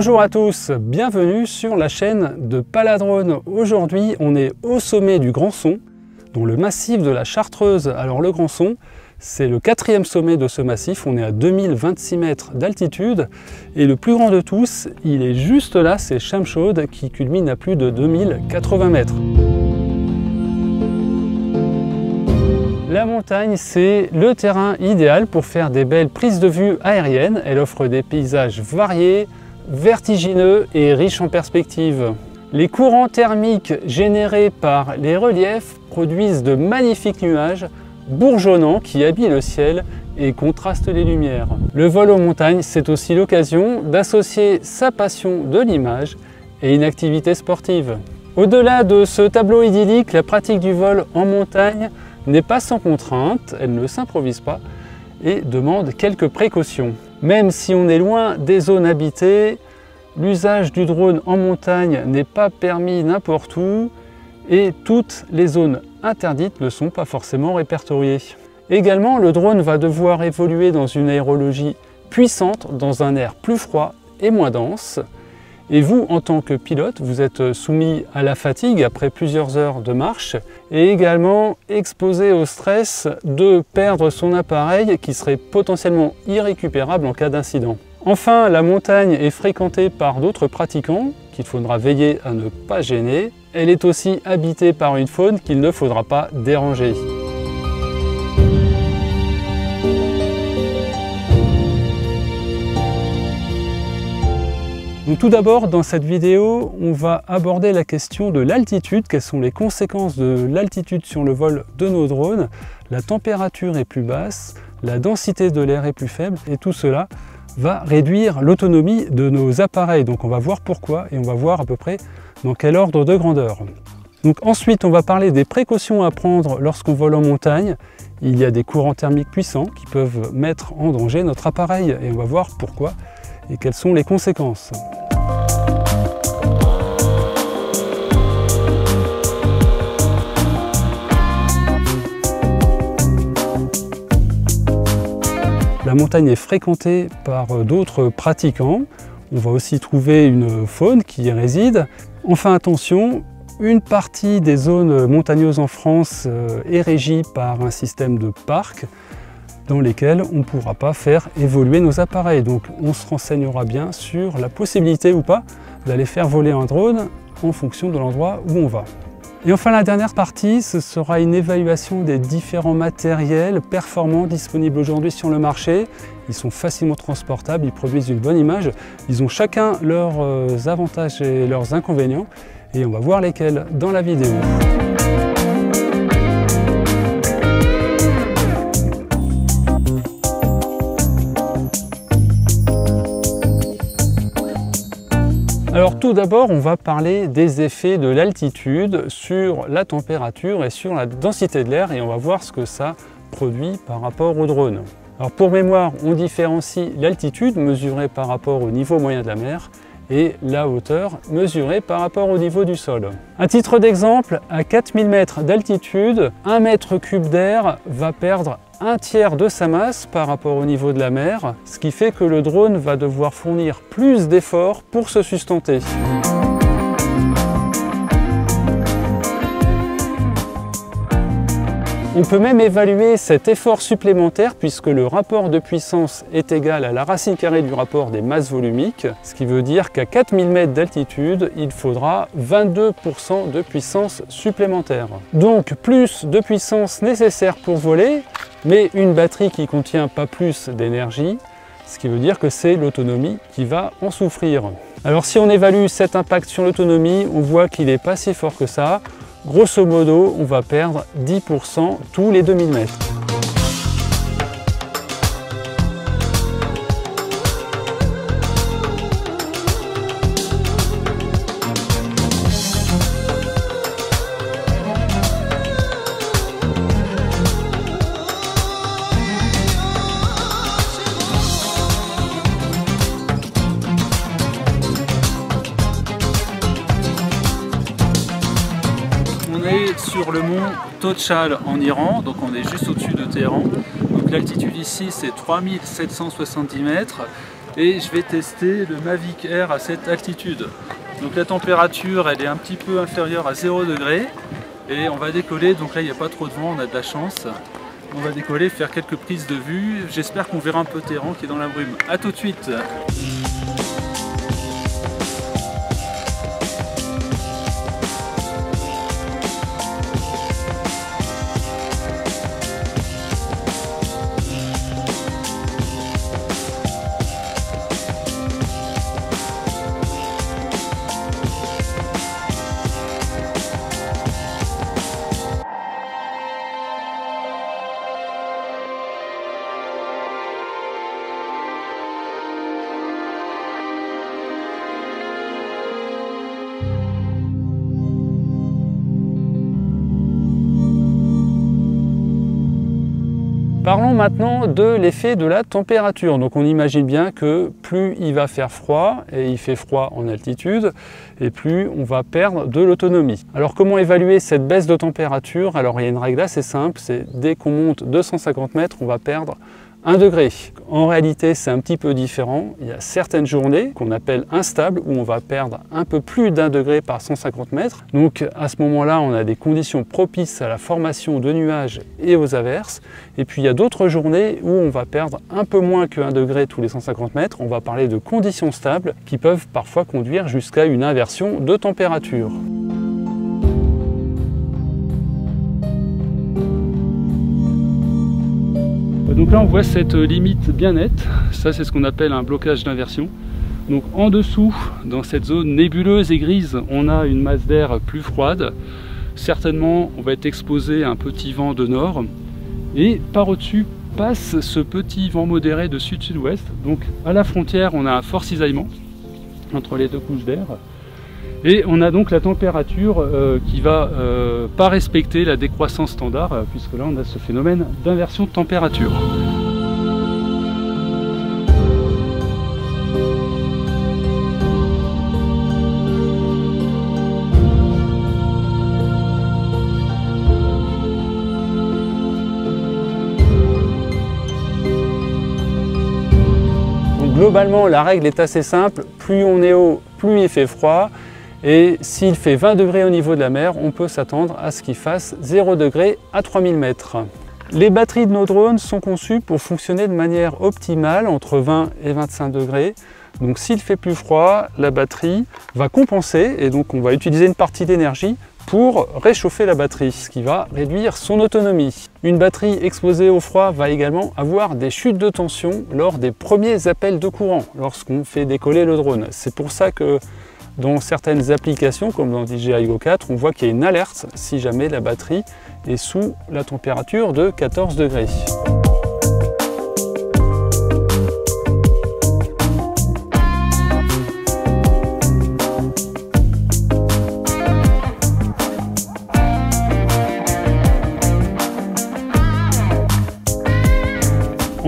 Bonjour à tous, bienvenue sur la chaîne de Paladrone. Aujourd'hui, on est au sommet du Grand Son, dans le massif de la Chartreuse. Alors le Grand Son, c'est le quatrième sommet de ce massif, on est à 2026 mètres d'altitude et le plus grand de tous, il est juste là, c'est Chamchaude qui culmine à plus de 2080 mètres. La montagne, c'est le terrain idéal pour faire des belles prises de vue aériennes. Elle offre des paysages variés, vertigineux et riche en perspectives. Les courants thermiques générés par les reliefs produisent de magnifiques nuages bourgeonnants qui habillent le ciel et contrastent les lumières. Le vol aux montagnes, c'est aussi l'occasion d'associer sa passion de l'image et une activité sportive. Au-delà de ce tableau idyllique, la pratique du vol en montagne n'est pas sans contrainte, elle ne s'improvise pas et demande quelques précautions. Même si on est loin des zones habitées, l'usage du drone en montagne n'est pas permis n'importe où et toutes les zones interdites ne sont pas forcément répertoriées. Également, le drone va devoir évoluer dans une aérologie puissante, dans un air plus froid et moins dense. Et vous, en tant que pilote, vous êtes soumis à la fatigue après plusieurs heures de marche et également exposé au stress de perdre son appareil qui serait potentiellement irrécupérable en cas d'incident. Enfin, la montagne est fréquentée par d'autres pratiquants qu'il faudra veiller à ne pas gêner. Elle est aussi habitée par une faune qu'il ne faudra pas déranger. Tout d'abord, dans cette vidéo, on va aborder la question de l'altitude, quelles sont les conséquences de l'altitude sur le vol de nos drones? La température est plus basse, la densité de l'air est plus faible, et tout cela va réduire l'autonomie de nos appareils. Donc on va voir pourquoi, et on va voir à peu près dans quel ordre de grandeur. Donc ensuite, on va parler des précautions à prendre lorsqu'on vole en montagne. Il y a des courants thermiques puissants qui peuvent mettre en danger notre appareil, et on va voir pourquoi et quelles sont les conséquences. La montagne est fréquentée par euh, d'autres pratiquants. On va aussi trouver une faune qui y réside. Enfin attention, une partie des zones montagneuses en France euh, est régie par un système de parcs dans lesquels on ne pourra pas faire évoluer nos appareils. Donc on se renseignera bien sur la possibilité ou pas d'aller faire voler un drone en fonction de l'endroit où on va. Et enfin la dernière partie, ce sera une évaluation des différents matériels performants disponibles aujourd'hui sur le marché. Ils sont facilement transportables, ils produisent une bonne image, ils ont chacun leurs euh, avantages et leurs inconvénients et on va voir lesquels dans la vidéo. Alors tout d'abord, on va parler des effets de l'altitude sur la température et sur la densité de l'air et on va voir ce que ça produit par rapport au drone. Alors pour mémoire, on différencie l'altitude mesurée par rapport au niveau moyen de la mer et la hauteur mesurée par rapport au niveau du sol. À titre d'exemple, à 4000 mètres d'altitude, 1 mètre cube d'air va perdre un tiers de sa masse par rapport au niveau de la mer, ce qui fait que le drone va devoir fournir plus d'efforts pour se sustenter. On peut même évaluer cet effort supplémentaire puisque le rapport de puissance est égal à la racine carrée du rapport des masses volumiques, ce qui veut dire qu'à 4000 mètres d'altitude, il faudra 22% de puissance supplémentaire. Donc plus de puissance nécessaire pour voler, mais une batterie qui contient pas plus d'énergie, ce qui veut dire que c'est l'autonomie qui va en souffrir. Alors si on évalue cet impact sur l'autonomie, on voit qu'il n'est pas si fort que ça. Grosso modo, on va perdre 10% tous les 2000 mètres. Sur le mont Tochal en Iran, donc on est juste au-dessus de Téhéran. Donc l'altitude ici c'est 3770 mètres. et je vais tester le Mavic Air à cette altitude. Donc la température elle est un petit peu inférieure à 0 degré et on va décoller, donc là il n'y a pas trop de vent, on a de la chance. On va décoller, faire quelques prises de vue. J'espère qu'on verra un peu Téhéran qui est dans la brume. A tout de suite Parlons maintenant de l'effet de la température. Donc on imagine bien que plus il va faire froid, et il fait froid en altitude, et plus on va perdre de l'autonomie. Alors comment évaluer cette baisse de température? Alors il y a une règle assez simple, c'est dès qu'on monte 250 mètres, on va perdre 1 degré. En réalité, c'est un petit peu différent. Il y a certaines journées qu'on appelle instables où on va perdre un peu plus d'un degré par 150 mètres. Donc à ce moment-là, on a des conditions propices à la formation de nuages et aux averses. Et puis il y a d'autres journées où on va perdre un peu moins que 1 degré tous les 150 mètres. On va parler de conditions stables qui peuvent parfois conduire jusqu'à une inversion de température. Donc là on voit cette limite bien nette, ça c'est ce qu'on appelle un blocage d'inversion. Donc en dessous, dans cette zone nébuleuse et grise, on a une masse d'air plus froide. Certainement on va être exposé à un petit vent de nord. Et par au-dessus passe ce petit vent modéré de sud-sud-ouest. Donc à la frontière on a un fort cisaillement entre les deux couches d'air. Et on a donc la température euh, qui va euh, pas respecter la décroissance standard, euh, puisque là on a ce phénomène d'inversion de température. globalement, la règle est assez simple. Plus on est haut, plus il fait froid. Et s'il fait 20 degrés au niveau de la mer, on peut s'attendre à ce qu'il fasse 0 degré à 3000 mètres. Les batteries de nos drones sont conçues pour fonctionner de manière optimale entre 20 et 25 degrés. Donc s'il fait plus froid, la batterie va compenser et donc on va utiliser une partie d'énergie pour réchauffer la batterie, ce qui va réduire son autonomie. Une batterie exposée au froid va également avoir des chutes de tension lors des premiers appels de courant, lorsqu'on fait décoller le drone. C'est pour ça que dans certaines applications, comme dans DJI Go 4, on voit qu'il y a une alerte si jamais la batterie est sous la température de 14 degrés.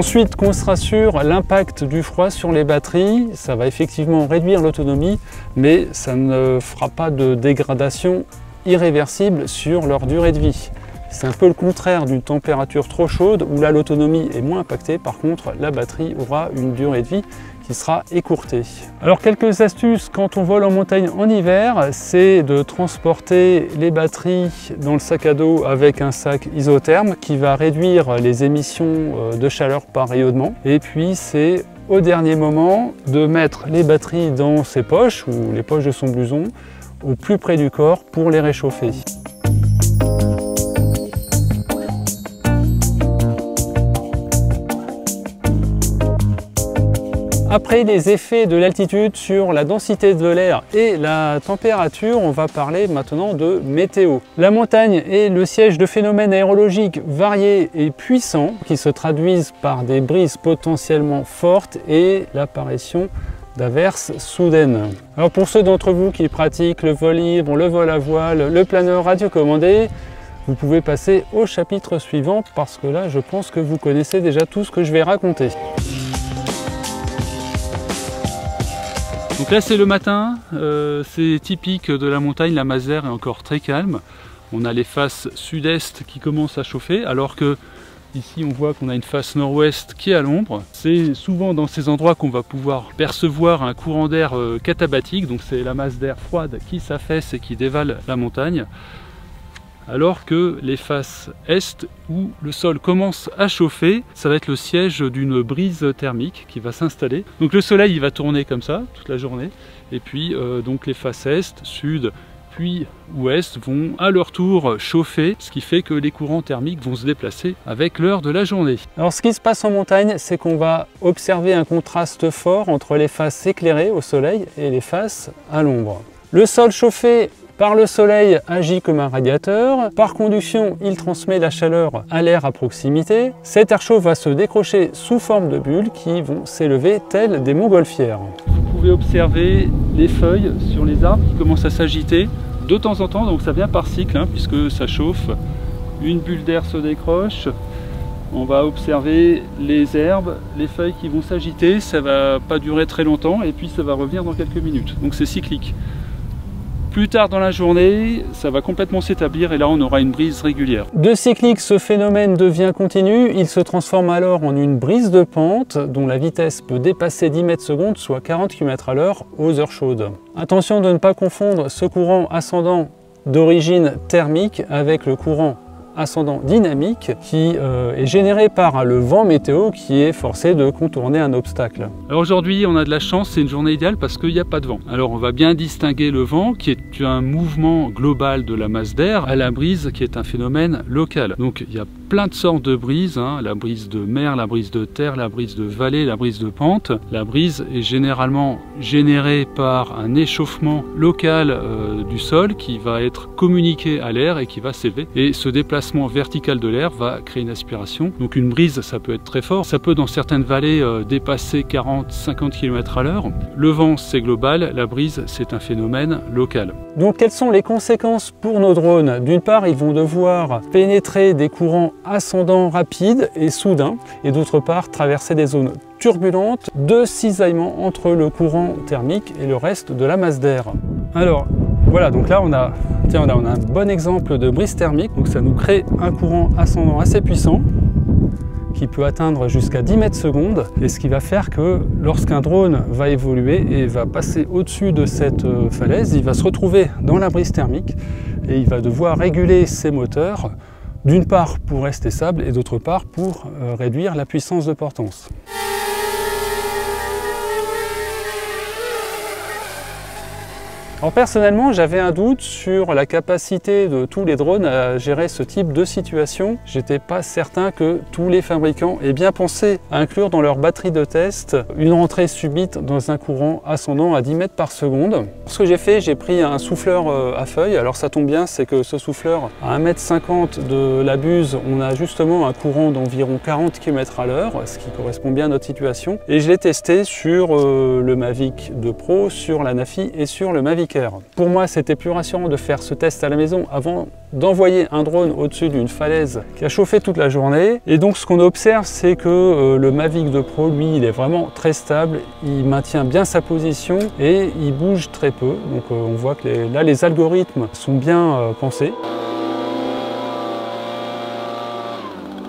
Ensuite, qu'on se rassure, l'impact du froid sur les batteries, ça va effectivement réduire l'autonomie, mais ça ne fera pas de dégradation irréversible sur leur durée de vie. C'est un peu le contraire d'une température trop chaude où là l'autonomie est moins impactée, par contre la batterie aura une durée de vie sera écourté. Alors quelques astuces quand on vole en montagne en hiver, c'est de transporter les batteries dans le sac à dos avec un sac isotherme qui va réduire les émissions euh, de chaleur par rayonnement. Et puis c'est au dernier moment de mettre les batteries dans ses poches ou les poches de son blouson au plus près du corps pour les réchauffer. Après les effets de l'altitude sur la densité de l'air et la température, on va parler maintenant de météo. La montagne est le siège de phénomènes aérologiques variés et puissants qui se traduisent par des brises potentiellement fortes et l'apparition d'averses soudaines. Alors pour ceux d'entre vous qui pratiquent le vol libre, le vol à voile, le planeur radiocommandé, vous pouvez passer au chapitre suivant parce que là je pense que vous connaissez déjà tout ce que je vais raconter. Donc là c'est le matin, euh, c'est typique de la montagne, la Mazère est encore très calme. On a les faces sud-est qui commencent à chauffer alors que Ici, on voit qu'on a une face nord-ouest qui est à l'ombre. C'est souvent dans ces endroits qu'on va pouvoir percevoir un courant d'air euh, katabatique, donc c'est la masse d'air froide qui s'affaisse et qui dévale la montagne alors que les faces est où le sol commence à chauffer, ça va être le siège d'une brise thermique qui va s'installer. Donc le soleil il va tourner comme ça toute la journée et puis euh, donc les faces est, sud, puis ouest vont à leur tour chauffer, ce qui fait que les courants thermiques vont se déplacer avec l'heure de la journée. Alors ce qui se passe en montagne, c'est qu'on va observer un contraste fort entre les faces éclairées au soleil et les faces à l'ombre. Le sol chauffé par le soleil agit comme un radiateur, par conduction il transmet la chaleur à l'air à proximité. Cet air chaud va se décrocher sous forme de bulles qui vont s'élever telles des montgolfières. Vous pouvez observer les feuilles sur les arbres qui commencent à s'agiter de temps en temps, donc ça vient par cycle hein, puisque ça chauffe. Une bulle d'air se décroche, on va observer les herbes, les feuilles qui vont s'agiter, ça va pas durer très longtemps et puis ça va revenir dans quelques minutes. Donc c'est cyclique. Plus tard dans la journée, ça va complètement s'établir et là on aura une brise régulière. De cyclique, ce phénomène devient continu. Il se transforme alors en une brise de pente dont la vitesse peut dépasser 10 mètres secondes, soit 40 km à l'heure aux heures chaudes. Attention de ne pas confondre ce courant ascendant d'origine thermique avec le courant ascendant dynamique qui euh, est généré par le vent météo qui est forcé de contourner un obstacle. Alors aujourd'hui on a de la chance, c'est une journée idéale parce qu'il n'y a pas de vent. Alors on va bien distinguer le vent qui est un mouvement global de la masse d'air à la brise qui est un phénomène local. Donc il y a plein de sortes de brises, hein. la brise de mer, la brise de terre, la brise de vallée, la brise de pente. La brise est généralement générée par un échauffement local euh, du sol qui va être communiqué à l'air et qui va s'élever. Et ce déplacement vertical de l'air va créer une aspiration. Donc une brise, ça peut être très fort. Ça peut dans certaines vallées euh, dépasser 40-50 km à l'heure. Le vent, c'est global. La brise, c'est un phénomène local. Donc quelles sont les conséquences pour nos drones? D'une part, ils vont devoir pénétrer des courants ascendant rapide et soudain, et d'autre part traverser des zones turbulentes de cisaillement entre le courant thermique et le reste de la masse d'air. Alors voilà, donc là on a, tiens, un bon exemple de brise thermique, donc ça nous crée un courant ascendant assez puissant qui peut atteindre jusqu'à 10 mètres secondes et ce qui va faire que lorsqu'un drone va évoluer et va passer au-dessus de cette euh, falaise, il va se retrouver dans la brise thermique et il va devoir réguler ses moteurs d'une part pour rester stable et d'autre part pour euh, réduire la puissance de portance. Alors personnellement, j'avais un doute sur la capacité de tous les drones à gérer ce type de situation. J'étais pas certain que tous les fabricants aient bien pensé à inclure dans leur batterie de test une rentrée subite dans un courant ascendant à 10 mètres par seconde. Ce que j'ai fait, j'ai pris un souffleur euh, à feuilles. Alors ça tombe bien, c'est que ce souffleur, à 1m50 de la buse, on a justement un courant d'environ 40 km à l'heure, ce qui correspond bien à notre situation. Et je l'ai testé sur euh, le Mavic 2 Pro, sur la Nafi et sur le Mavic pour moi, c'était plus rassurant de faire ce test à la maison avant d'envoyer un drone au-dessus d'une falaise qui a chauffé toute la journée. Et donc, ce qu'on observe, c'est que euh, le Mavic 2 Pro, lui, il est vraiment très stable. Il maintient bien sa position et il bouge très peu. Donc, euh, on voit que là, les algorithmes sont bien euh, pensés.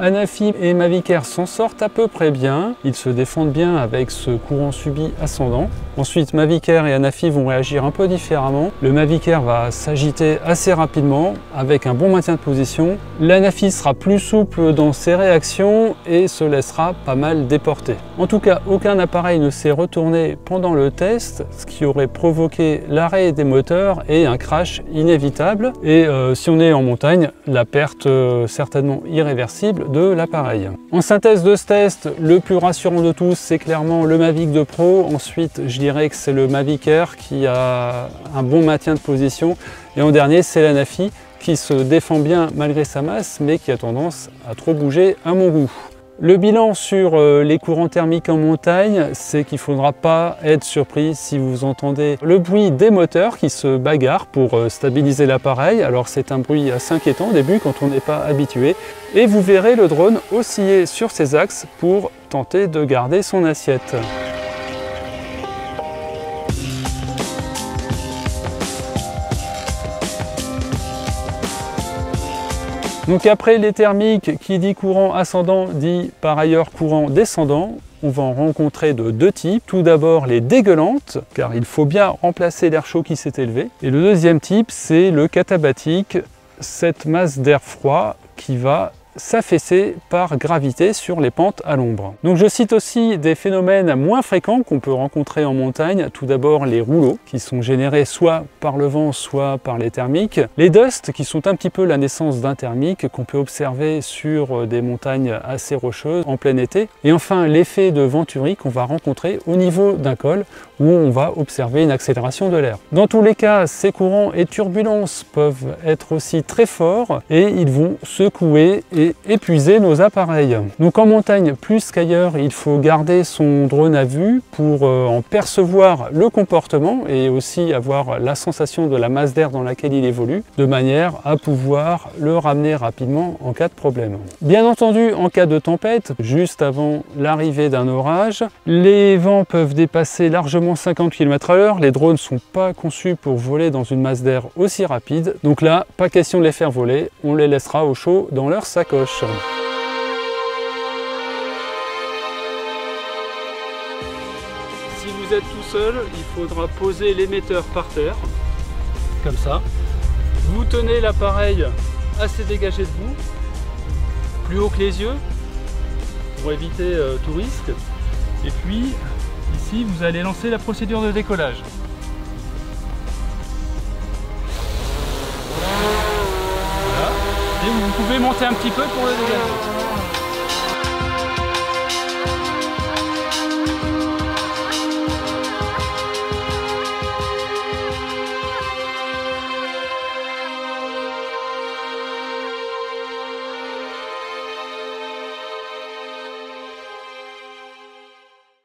Anafi et Mavicaire s'en sortent à peu près bien. Ils se défendent bien avec ce courant subi ascendant. Ensuite, Mavicaire et Anafi vont réagir un peu différemment. Le Mavicaire va s'agiter assez rapidement avec un bon maintien de position. L'Anafi sera plus souple dans ses réactions et se laissera pas mal déporter. En tout cas, aucun appareil ne s'est retourné pendant le test, ce qui aurait provoqué l'arrêt des moteurs et un crash inévitable. Et euh, si on est en montagne, la perte euh, certainement irréversible de l'appareil. En synthèse de ce test, le plus rassurant de tous, c'est clairement le Mavic 2 Pro. Ensuite, je dirais que c'est le Mavic Air qui a un bon maintien de position. Et en dernier, c'est la Nafi qui se défend bien malgré sa masse, mais qui a tendance à trop bouger à mon goût. Le bilan sur euh, les courants thermiques en montagne, c'est qu'il ne faudra pas être surpris si vous entendez le bruit des moteurs qui se bagarrent pour euh, stabiliser l'appareil. Alors c'est un bruit assez inquiétant au début quand on n'est pas habitué. Et vous verrez le drone osciller sur ses axes pour tenter de garder son assiette. Donc après les thermiques, qui dit courant ascendant dit par ailleurs courant descendant. On va en rencontrer de deux types. Tout d'abord les dégueulantes, car il faut bien remplacer l'air chaud qui s'est élevé. Et le deuxième type, c'est le catabatique, cette masse d'air froid qui va s'affaisser par gravité sur les pentes à l'ombre. Donc je cite aussi des phénomènes moins fréquents qu'on peut rencontrer en montagne. Tout d'abord les rouleaux qui sont générés soit par le vent soit par les thermiques. Les dusts qui sont un petit peu la naissance d'un thermique qu'on peut observer sur des montagnes assez rocheuses en plein été. Et enfin l'effet de venturi qu'on va rencontrer au niveau d'un col où on va observer une accélération de l'air. Dans tous les cas, ces courants et turbulences peuvent être aussi très forts et ils vont secouer et épuiser nos appareils. Donc en montagne, plus qu'ailleurs, il faut garder son drone à vue pour euh, en percevoir le comportement et aussi avoir la sensation de la masse d'air dans laquelle il évolue, de manière à pouvoir le ramener rapidement en cas de problème. Bien entendu, en cas de tempête, juste avant l'arrivée d'un orage, les vents peuvent dépasser largement 50 km h Les drones ne sont pas conçus pour voler dans une masse d'air aussi rapide. Donc là, pas question de les faire voler, on les laissera au chaud dans leur sac si vous êtes tout seul, il faudra poser l'émetteur par terre, comme ça. Vous tenez l'appareil assez dégagé de vous, plus haut que les yeux, pour éviter euh, tout risque. Et puis, ici, vous allez lancer la procédure de décollage. Vous pouvez monter un petit peu pour le dégager.